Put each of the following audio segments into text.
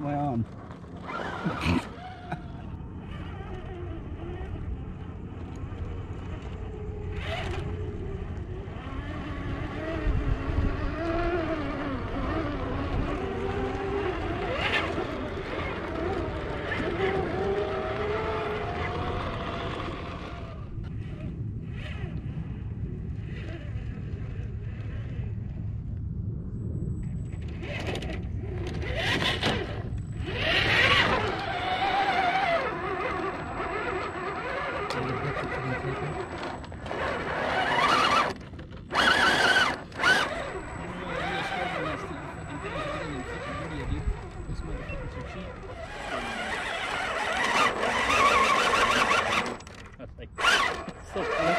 Way on. Um,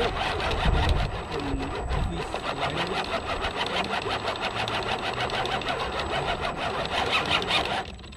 Thank you.